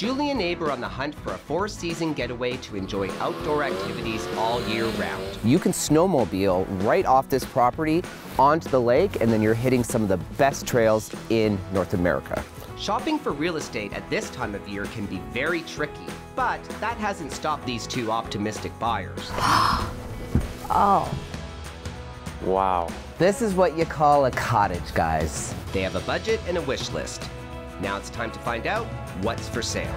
Julie and Abe are on the hunt for a four-season getaway to enjoy outdoor activities all year round. You can snowmobile right off this property onto the lake, and then you're hitting some of the best trails in North America. Shopping for real estate at this time of year can be very tricky, but that hasn't stopped these two optimistic buyers. Oh, Wow. This is what you call a cottage, guys. They have a budget and a wish list. Now it's time to find out what's for sale.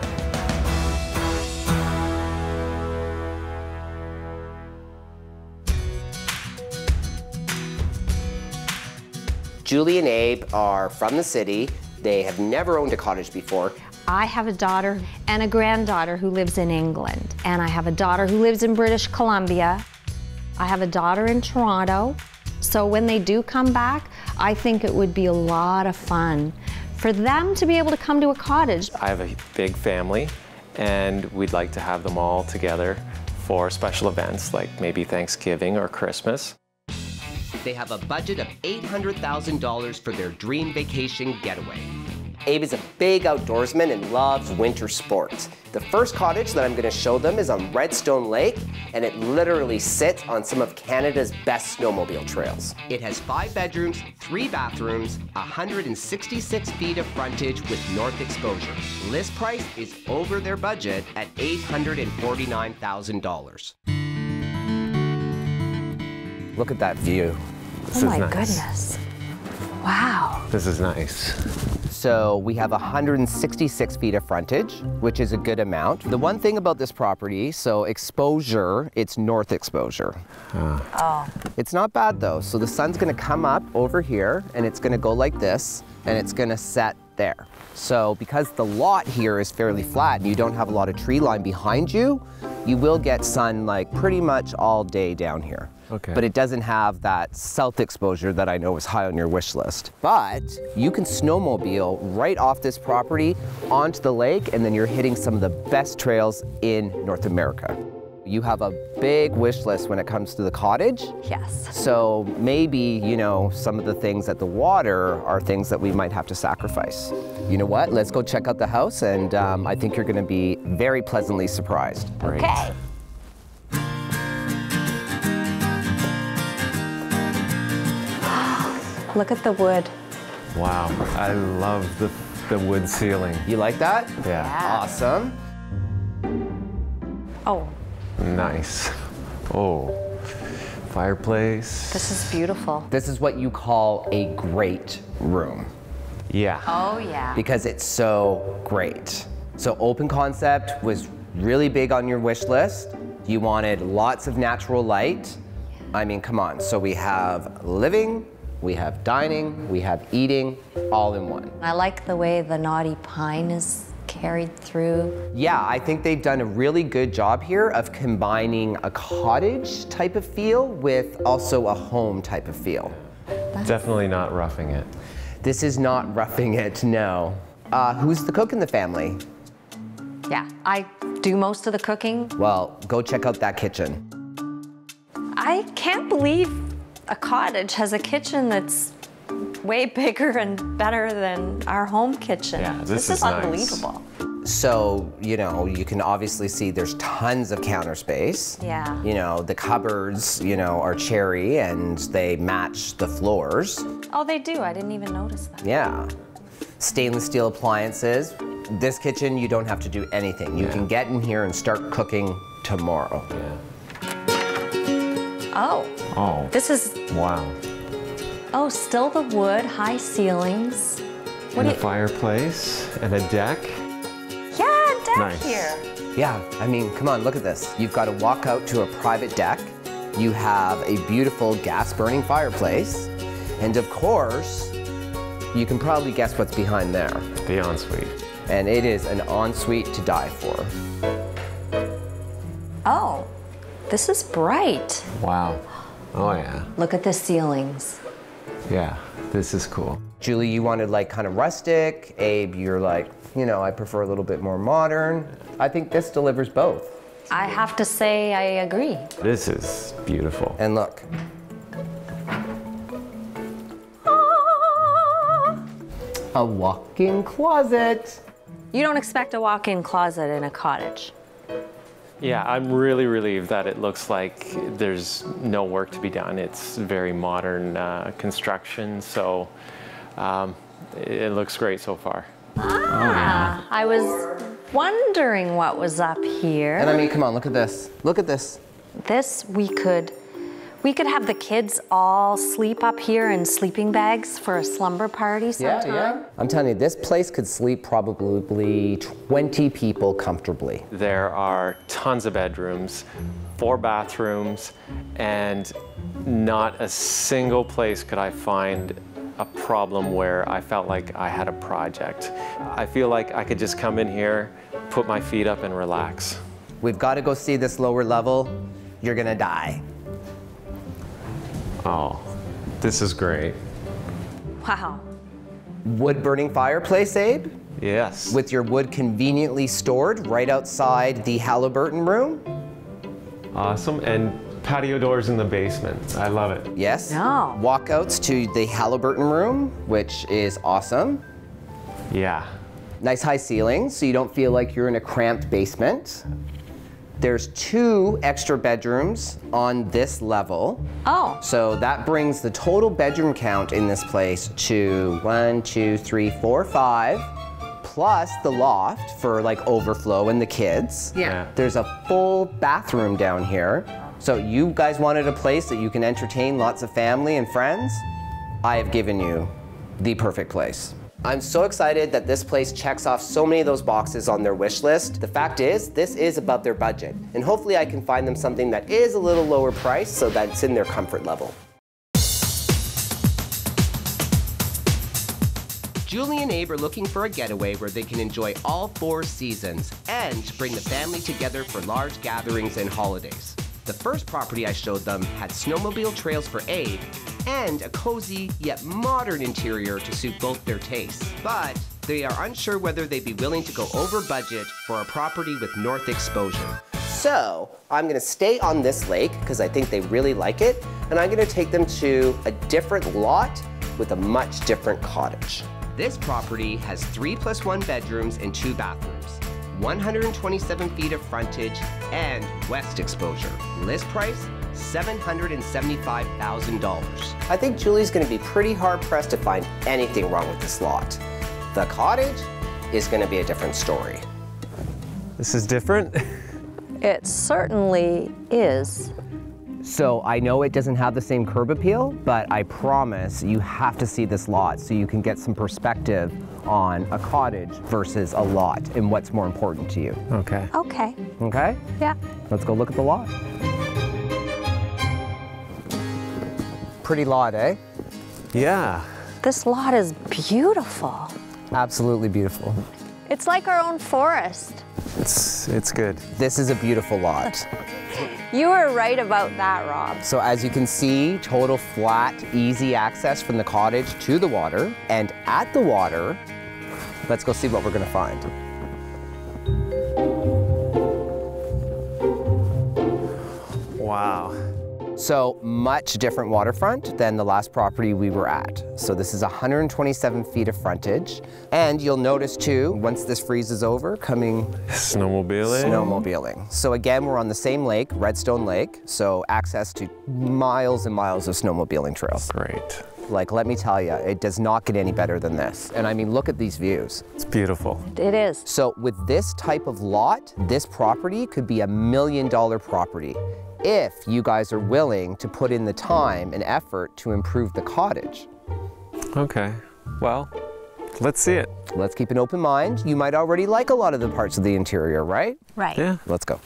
Julie and Abe are from the city. They have never owned a cottage before. I have a daughter and a granddaughter who lives in England, and I have a daughter who lives in British Columbia. I have a daughter in Toronto. So when they do come back, I think it would be a lot of fun for them to be able to come to a cottage. I have a big family, and we'd like to have them all together for special events like maybe Thanksgiving or Christmas. They have a budget of $800,000 for their dream vacation getaway. Abe is a big outdoorsman and loves winter sports. The first cottage that I'm going to show them is on Redstone Lake, and it literally sits on some of Canada's best snowmobile trails. It has five bedrooms, three bathrooms, 166 feet of frontage with north exposure. List price is over their budget at $849,000. Look at that view. This oh my nice. goodness. Wow. This is nice. So we have 166 feet of frontage, which is a good amount. The one thing about this property, so exposure, it's north exposure. Ah. Oh. It's not bad though. So the sun's gonna come up over here and it's gonna go like this and it's gonna set there. So because the lot here is fairly flat and you don't have a lot of tree line behind you, you will get sun like pretty much all day down here. Okay. But it doesn't have that south exposure that I know is high on your wish list. But you can snowmobile right off this property onto the lake and then you're hitting some of the best trails in North America. You have a big wish list when it comes to the cottage. Yes. So maybe, you know, some of the things at the water are things that we might have to sacrifice. You know what? Let's go check out the house, and um, I think you're going to be very pleasantly surprised. Great. Okay. Look at the wood. Wow. I love the, the wood ceiling. You like that? Yeah. Awesome. Oh, Nice. Oh. Fireplace. this is beautiful. This is what you call a great room Yeah. Oh, yeah. because it's so great. So, open concept was really big on your wish list. You wanted lots of natural light. I mean, come on. So, we have living, we have dining, we have eating, all in one. I like the way the knotty pine is carried through. Yeah, I think they've done a really good job here of combining a cottage type of feel with also a home type of feel. Definitely not roughing it. This is not roughing it, no. Uh, who's the cook in the family? Yeah, I do most of the cooking. Well, go check out that kitchen. I can't believe a cottage has a kitchen that's way bigger and better than our home kitchen. Yeah, this is, is nice. unbelievable. So, you know, you can obviously see there's tons of counter space. Yeah. You know, the cupboards, you know, are cherry and they match the floors. Oh, they do. I didn't even notice that. Yeah. Stainless steel appliances. This kitchen, you don't have to do anything. You Yeah. can get in here and start cooking tomorrow. Yeah. Oh, Oh. this is, Wow. oh, still the wood, high ceilings. What and do a you, fireplace and a deck. yeah, a deck Nice. here. Yeah, I mean, come on, look at this. You've got to walk out to a private deck. You have a beautiful gas burning fireplace. And of course, you can probably guess what's behind there. The ensuite. And it is an ensuite to die for. Oh, this is bright. Wow. Oh yeah. Look at the ceilings. Yeah. This is cool. Julie, you wanted like kind of rustic. Abe, you're like, you know, I prefer a little bit more modern. I think this delivers both. I have to say, I agree. This is beautiful. And look, a walk-in closet. You don't expect a walk-in closet in a cottage. Yeah, I'm really relieved that it looks like there's no work to be done. It's very modern uh, construction, so um, it looks great so far. Ah, I was wondering what was up here. And I mean, come on, look at this. Look at this. This we could we could have the kids all sleep up here in sleeping bags for a slumber party sometime. I'm telling you, this place could sleep probably 20 people comfortably. There are tons of bedrooms, four bathrooms, and not a single place could I find a problem where I felt like I had a project. I feel like I could just come in here, put my feet up and relax. We've got to go see this lower level. You're gonna die. Oh, this is great. Wow. Wood burning fireplace, Abe? Yes. With your wood conveniently stored right outside the Halliburton room? awesome. And patio doors in the basement. I love it. Yes. No. Walkouts to the Halliburton room, which is awesome. Yeah. Nice high ceilings, so you don't feel like you're in a cramped basement. There's two extra bedrooms on this level. Oh, So that brings the total bedroom count in this place to one, two, three, four, five, plus the loft for like overflow and the kids. Yeah. There's a full bathroom down here. So you guys wanted a place that you can entertain lots of family and friends? I have given you the perfect place. I'm so excited that this place checks off so many of those boxes on their wish list. The fact is, this is above their budget. And hopefully I can find them something that is a little lower price so that it's in their comfort level. Julie and Abe are looking for a getaway where they can enjoy all four seasons and bring the family together for large gatherings and holidays. The first property I showed them had snowmobile trails for Abe and a cozy yet modern interior to suit both their tastes. But they are unsure whether they'd be willing to go over budget for a property with north exposure. So I'm gonna stay on this lake because I think they really like it, and I'm gonna take them to a different lot with a much different cottage. This property has three plus one bedrooms and two bathrooms, 127 feet of frontage and west exposure. List price, $775,000. I think Julie's gonna be pretty hard pressed to find anything wrong with this lot. The cottage is gonna be a different story. This is different. it certainly is. So I know it doesn't have the same curb appeal, but I promise you have to see this lot so you can get some perspective on a cottage versus a lot and what's more important to you. okay. Okay. Okay? Yeah. Let's go look at the lot. Pretty lot, eh? Yeah. This lot is beautiful. Absolutely beautiful. It's like our own forest. It's it's good. This is a beautiful lot. You were right about that, Rob. So as you can see, total flat, easy access from the cottage to the water. And at the water, let's go see what we're gonna find. Wow. So much different waterfront than the last property we were at. So this is 127 feet of frontage. And you'll notice too, once this freezes over, coming Snowmobiling. snowmobiling. So again, we're on the same lake, Redstone Lake, so access to miles and miles of snowmobiling trails. Great. Like, let me tell you, it does not get any better than this. And I mean, look at these views. It's beautiful. It is. So with this type of lot, this property could be a million dollar property if you guys are willing to put in the time and effort to improve the cottage. Okay. Well, let's see it. Let's keep an open mind. You might already like a lot of the parts of the interior, right? Right. Yeah. Let's go.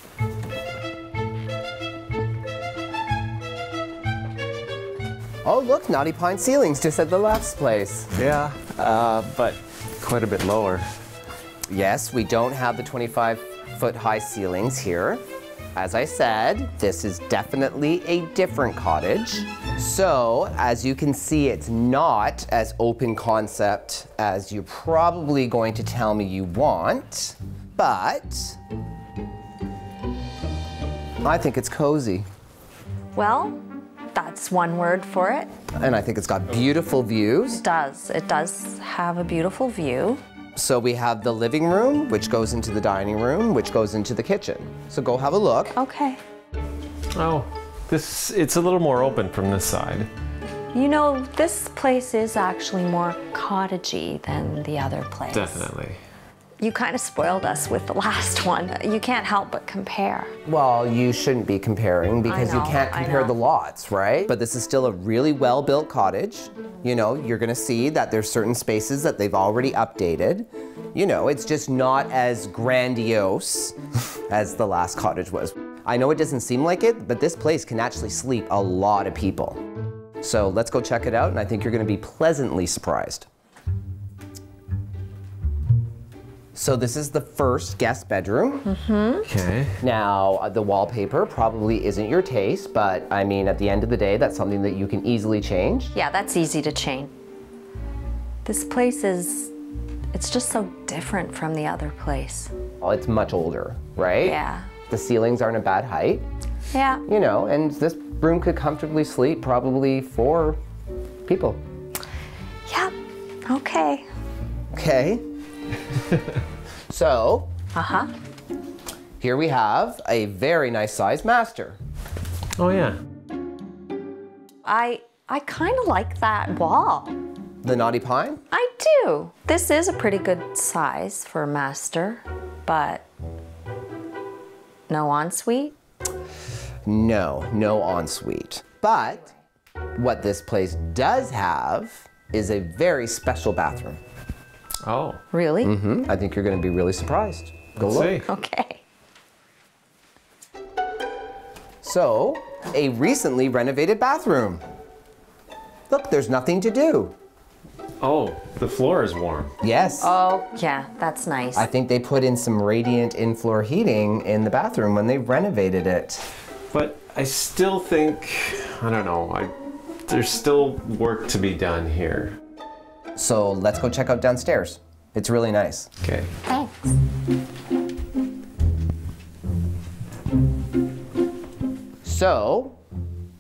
Oh, look, Knotty Pine ceilings just at the last place. Yeah. Uh, but quite a bit lower. Yes, we don't have the 25 foot high ceilings here. As I said, this is definitely a different cottage. So, as you can see, it's not as open concept as you're probably going to tell me you want, but I think it's cozy. Well, that's one word for it. And I think it's got beautiful views. It does. It does have a beautiful view. So we have the living room, which goes into the dining room, which goes into the kitchen. So go have a look. Okay. Oh, this it's a little more open from this side. You know, this place is actually more cottagey than the other place. Definitely. You kind of spoiled us with the last one. You can't help but compare. Well, you shouldn't be comparing because know, you can't compare the lots, right? But this is still a really well built cottage. You know, you're gonna see that there's certain spaces that they've already updated. You know, it's just not as grandiose as the last cottage was. I know it doesn't seem like it, but this place can actually sleep a lot of people. So let's go check it out, and I think you're gonna be pleasantly surprised. So this is the first guest bedroom. Okay. Now, uh, the wallpaper probably isn't your taste, but I mean, at the end of the day, that's something that you can easily change. Yeah, that's easy to change. This place is, it's just so different from the other place. Well, it's much older, right? Yeah. The ceilings aren't a bad height, Yeah. you know, and this room could comfortably sleep probably four people. Yeah. Okay. Okay. so, Uh huh. here we have a very nice sized master. Oh yeah. I I kind of like that wall. The Knotty Pine? I do. This is a pretty good size for a master, but no ensuite. No, no ensuite. But what this place does have is a very special bathroom. Oh. Really? Mm-hmm. I think you're going to be really surprised. Go Let's look. see. Okay. So, a recently renovated bathroom. Look, there's nothing to do. Oh, the floor is warm. Yes. Oh, yeah, that's nice. I think they put in some radiant in-floor heating in the bathroom when they renovated it. But I still think I don't know. I there's still work to be done here. So let's go check out downstairs. It's really nice. Okay. Thanks. So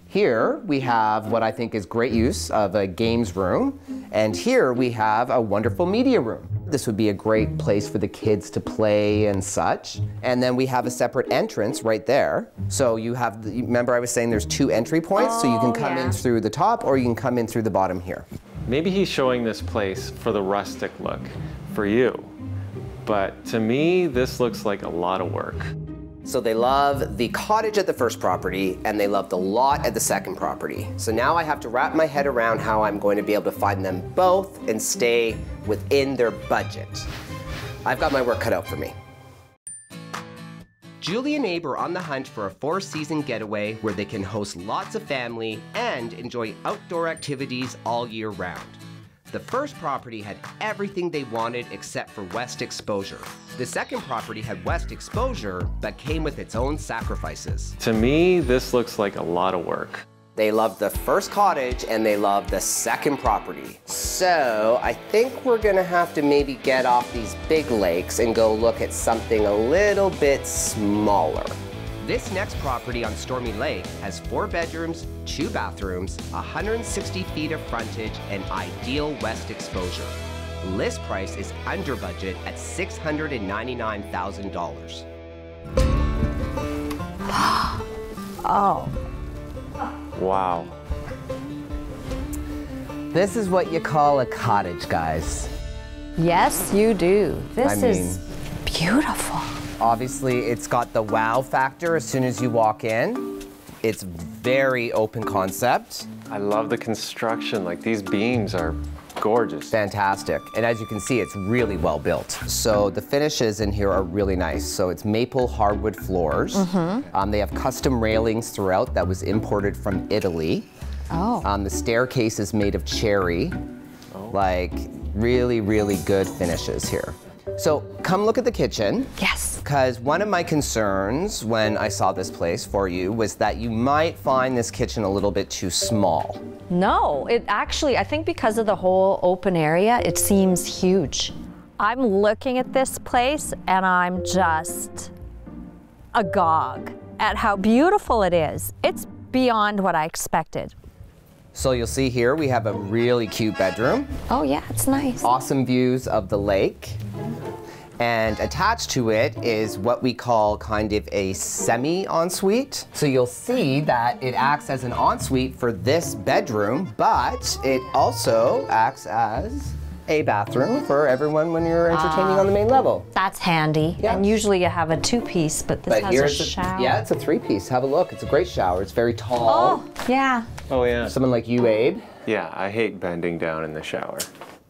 here we have what I think is great use of a games room. And here we have a wonderful media room. This would be a great place for the kids to play and such. And then we have a separate entrance right there. So you have, the, remember I was saying there's two entry points, so you can Oh, come in through the top or you can come in through the bottom here. Maybe he's showing this place for the rustic look for you. But to me, this looks like a lot of work. So they love the cottage at the first property and they love the lot at the second property. So now I have to wrap my head around how I'm going to be able to find them both and stay within their budget. I've got my work cut out for me. Julie and Abe are on the hunt for a four season getaway where they can host lots of family and enjoy outdoor activities all year round. The first property had everything they wanted except for west exposure. The second property had west exposure, but came with its own sacrifices. To me, this looks like a lot of work. They loved the first cottage and they loved the second property. So I think we're gonna have to maybe get off these big lakes and go look at something a little bit smaller. This next property on Stormy Lake has four bedrooms, two bathrooms, 160 feet of frontage, and ideal west exposure. List price is under budget at $699,000. Oh, Wow. This is what you call a cottage, guys. yes, you do. This I is beautiful. Obviously, it's got the wow factor as soon as you walk in. It's very open concept, I love the construction. Like these beams are gorgeous. fantastic. And as you can see, it's really well built. So the finishes in here are really nice. So it's maple hardwood floors. Um, they have custom railings throughout that was imported from Italy. Oh. Um, the staircase is made of cherry. Oh. Like really, really good finishes here. So come look at the kitchen. yes. Because one of my concerns when I saw this place for you was that you might find this kitchen a little bit too small. No, it actually, I think because of the whole open area, it seems huge. I'm looking at this place and I'm just agog at how beautiful it is. It's beyond what I expected. So you'll see here we have a really cute bedroom, Oh yeah, it's nice. awesome views of the lake. And attached to it is what we call kind of a semi ensuite. So you'll see that it acts as an ensuite for this bedroom, but it also acts as a bathroom for everyone when you're entertaining ah, on the main level. That's handy. Yeah. And usually you have a two-piece, but this But has a shower. yeah, it's a three-piece. Have a look. It's a great shower. It's very tall. Oh, yeah. Oh yeah. Someone like you, Abe. Yeah, I hate bending down in the shower.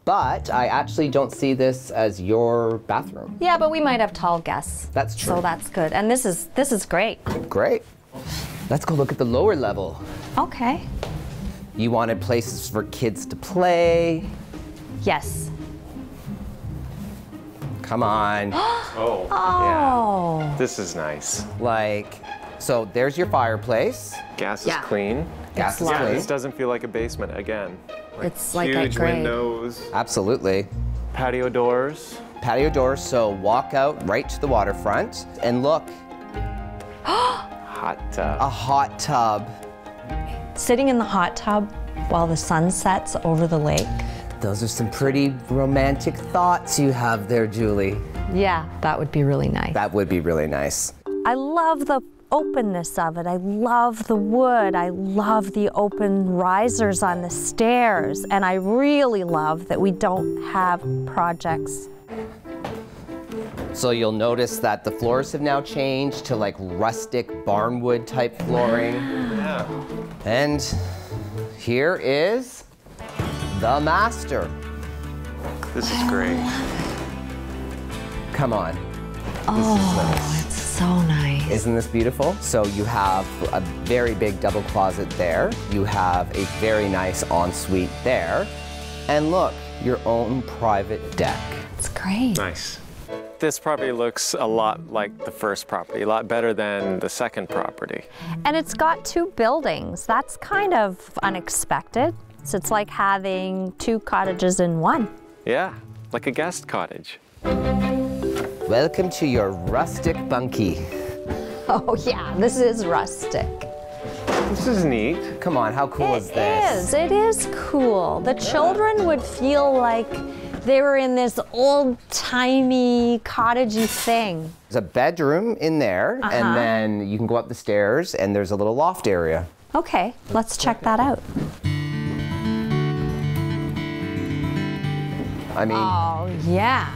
But I actually don't see this as your bathroom. Yeah, but we might have tall guests. That's true. So that's good. And this is this is great. Great. Let's go look at the lower level. Okay. You wanted places for kids to play. Yes. Come on. Oh. Oh. Yeah. This is nice. like, so there's your fireplace. Gas is Yeah. clean. Gas is lovely. clean. This doesn't feel like a basement again. It's like a Huge grade. windows, Absolutely. patio doors. Patio doors, so walk out right to the waterfront and look, Hot tub. a hot tub. Sitting in the hot tub while the sun sets over the lake. Those are some pretty romantic thoughts you have there, Julie. Yeah, that would be really nice. That would be really nice. I love the openness of it. I love the wood. I love the open risers on the stairs. And I really love that we don't have projects. So you'll notice that the floors have now changed to like rustic barnwood type flooring. Yeah. And here is the master. This is great. Come on. It's so nice. Isn't this beautiful? So you have a very big double closet there. You have a very nice ensuite there. And look, your own private deck. It's great. Nice. This property looks a lot like the first property, a lot better than the second property. And it's got two buildings. That's kind of unexpected. So it's like having two cottages in one. Yeah, like a guest cottage. Welcome to your rustic bunkie. Oh, yeah, this is rustic. This is neat. Come on, how cool is this? is. It is cool. The children would feel like they were in this old timey cottagey thing. There's a bedroom in there, Uh-huh. and then you can go up the stairs, and there's a little loft area. Okay, let's check that out. I mean, Oh, yeah.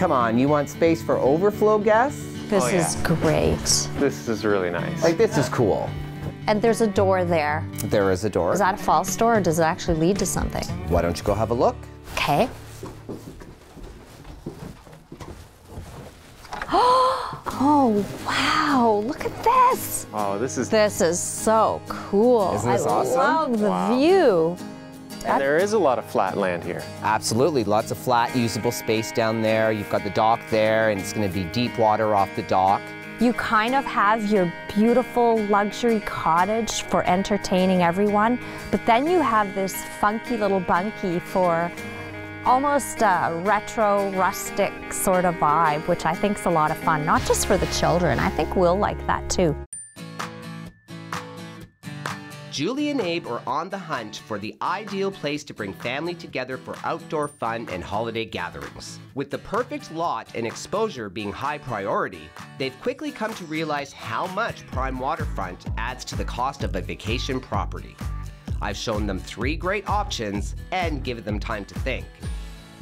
Come on, you want space for overflow guests? This Oh, yeah. is great. This is really nice. Like, this is cool. And there's a door there. There is a door. Is that a false door or does it actually lead to something? Why don't you go have a look? Okay. Oh, wow. Look at this. oh, this is. This is so cool. Isn't this I awesome? love the view. And there is a lot of flat land here. Absolutely, lots of flat, usable space down there. You've got the dock there, and it's going to be deep water off the dock. You kind of have your beautiful luxury cottage for entertaining everyone, but then you have this funky little bunkie for almost a retro, rustic sort of vibe, which I think is a lot of fun, not just for the children. I think we'll like that too. Julie and Abe are on the hunt for the ideal place to bring family together for outdoor fun and holiday gatherings. With the perfect lot and exposure being high priority, they've quickly come to realize how much prime waterfront adds to the cost of a vacation property. I've shown them three great options and given them time to think.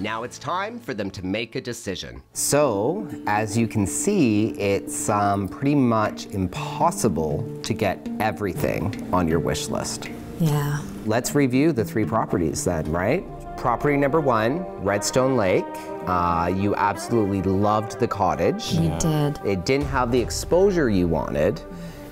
Now it's time for them to make a decision. So, as you can see, it's um, pretty much impossible to get everything on your wish list. Yeah. Let's review the three properties then, right? Property number one, Redstone Lake. Uh, you absolutely loved the cottage. We did. It didn't have the exposure you wanted,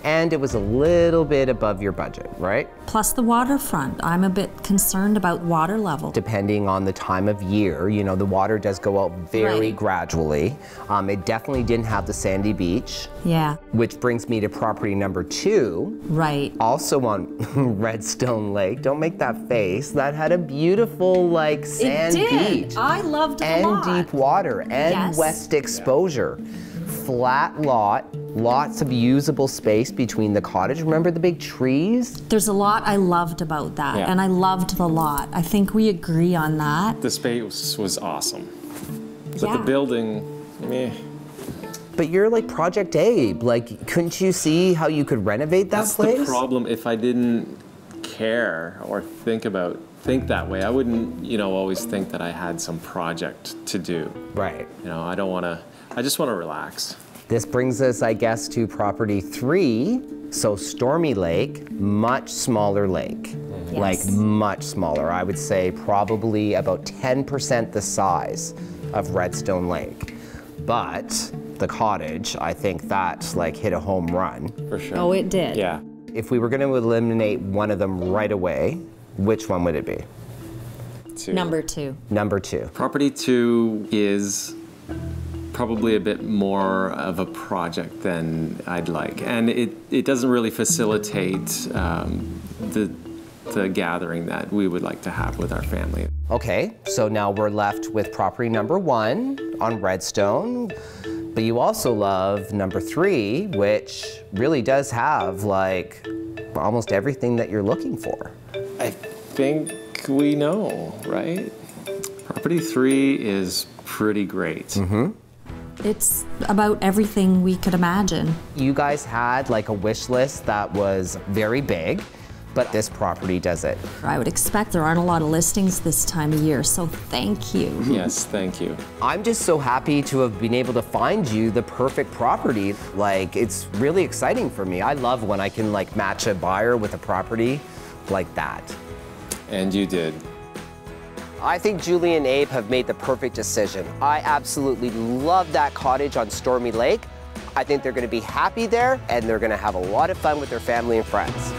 and it was a little bit above your budget, right? Plus the waterfront. I'm a bit concerned about water level. Depending on the time of year, you know, the water does go out very Right. gradually. Um, it definitely didn't have the sandy beach, Yeah, which brings me to property number two, right. also on Redstone Lake. Don't make that face. That had a beautiful, like, sand it did. beach. I loved it and deep water and Yes. west exposure. Flat lot, lots of usable space between the cottage. Remember the big trees? There's a lot I loved about that, Yeah. and I loved the lot. I think we agree on that. The space was awesome. But Yeah. the building, meh. But you're like Project Abe. Like, couldn't you see how you could renovate that That's place? the problem. If I didn't care or think about think that way, I wouldn't, you know, always think that I had some project to do. Right. You know, I don't want to. I just want to relax. This brings us, I guess, to property three. So Stormy Lake, much smaller lake. Mm-hmm. Like Yes. much smaller. I would say probably about 10% the size of Redstone Lake. But the cottage, I think that like hit a home run. For sure. Oh, it did. Yeah. If we were going to eliminate one of them right away, which one would it be? Two. Number two. Number two. Property two is probably a bit more of a project than I'd like, and it, it doesn't really facilitate um, the the gathering that we would like to have with our family. Okay, so now we're left with property number one on Redstone. But you also love number three, which really does have like almost everything that you're looking for. I think we know, right? Property three is pretty great. It's about everything we could imagine. You guys had like a wish list that was very big, but this property does it. I would expect there aren't a lot of listings this time of year, so thank you. Yes, thank you. I'm just so happy to have been able to find you the perfect property. Like, it's really exciting for me. I love when I can like match a buyer with a property like that. And you did. I think Julie and Abe have made the perfect decision. I absolutely love that cottage on Stormy Lake. I think they're gonna be happy there and they're gonna have a lot of fun with their family and friends.